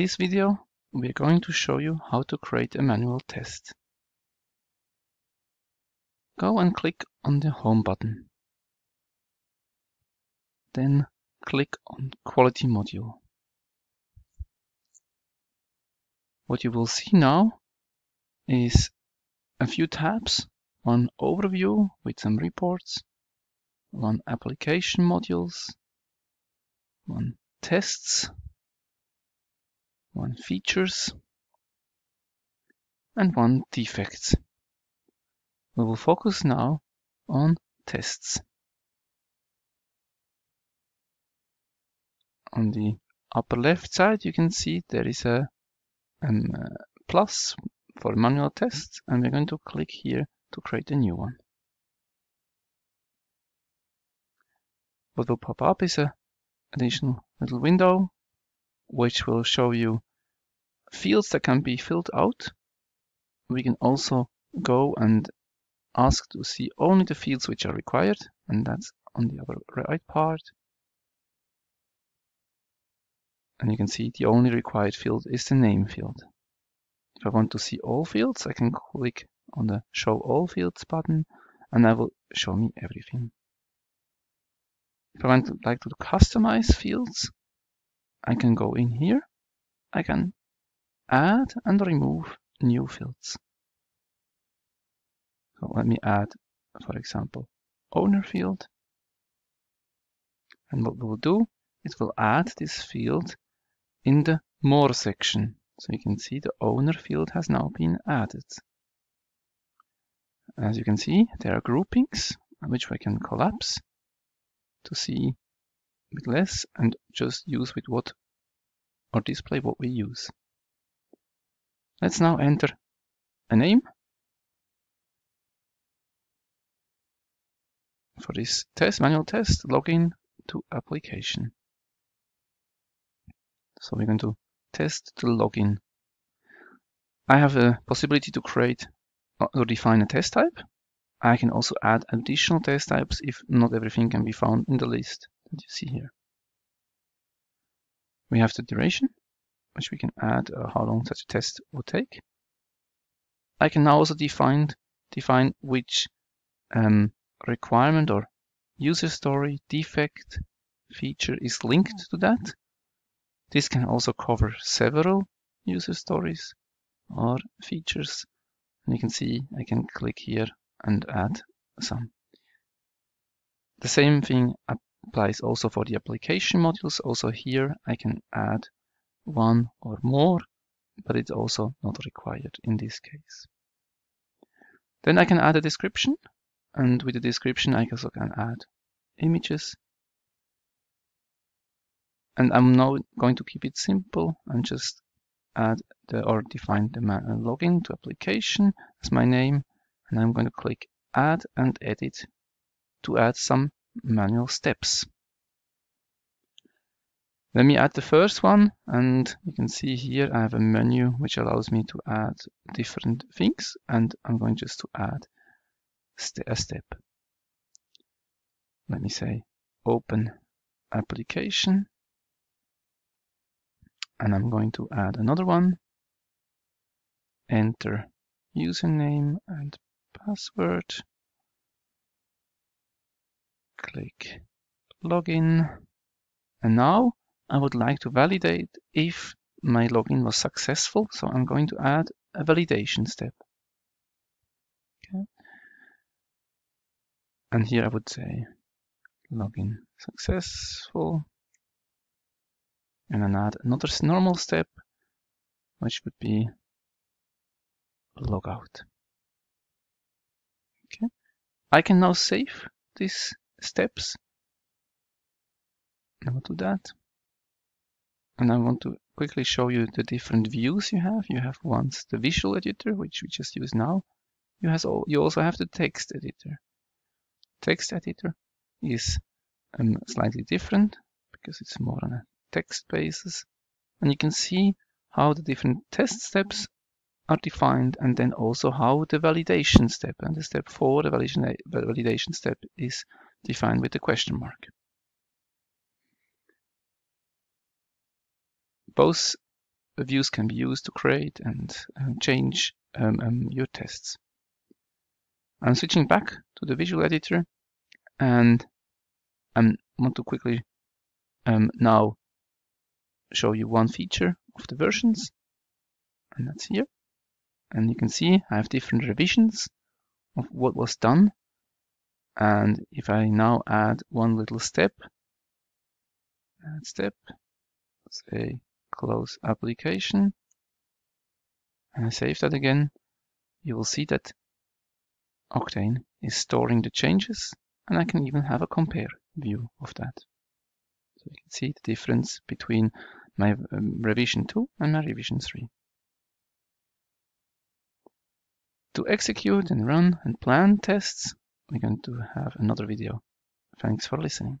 this video, we're going to show you how to create a manual test. Go and click on the Home button. Then click on Quality module. What you will see now is a few tabs, one overview with some reports, one application modules, one tests, one features, and one defects. We will focus now on tests. On the upper left side, you can see there is a um, uh, plus for manual tests, and we're going to click here to create a new one. What will pop up is a additional little window which will show you fields that can be filled out. We can also go and ask to see only the fields which are required, and that's on the upper right part. And you can see the only required field is the name field. If I want to see all fields, I can click on the Show All Fields button, and that will show me everything. If I want to like to customize fields, I can go in here. I can add and remove new fields. So let me add, for example, owner field. And what we'll do is we'll add this field in the more section. So you can see the owner field has now been added. As you can see, there are groupings which we can collapse to see with less and just use with what or display what we use. Let's now enter a name for this test, manual test, login to application. So we're going to test the login. I have a possibility to create or define a test type. I can also add additional test types if not everything can be found in the list that you see here. We have the duration, which we can add uh, how long such a test would take. I can now also define, define which um, requirement or user story, defect, feature is linked to that. This can also cover several user stories or features. And you can see I can click here and add some. The same thing applies also for the application modules. Also here I can add one or more, but it's also not required in this case. Then I can add a description and with the description I also can add images and I'm now going to keep it simple and just add the or define the uh, login to application as my name and I'm going to click add and edit to add some manual steps. Let me add the first one and you can see here I have a menu which allows me to add different things and I'm going just to add a step. Let me say open application. And I'm going to add another one. Enter username and password. Click login. And now I would like to validate if my login was successful so I'm going to add a validation step. Okay. And here I would say login successful. And then add another normal step which would be logout. Okay. I can now save these steps. I will do that and I want to quickly show you the different views you have. You have once the visual editor which we just use now. You has all you also have the text editor. Text editor is um, slightly different because it's more on a text basis. And you can see how the different test steps are defined and then also how the validation step and the step four the validation step is defined with the question mark. Both views can be used to create and uh, change um, um, your tests. I'm switching back to the visual editor and I want to quickly um, now show you one feature of the versions and that's here and you can see I have different revisions of what was done and if I now add one little step add step say close application and save that again you will see that Octane is storing the changes and I can even have a compare view of that so you can see the difference between my um, revision 2 and my revision 3 To execute and run and plan tests, we're going to have another video. Thanks for listening.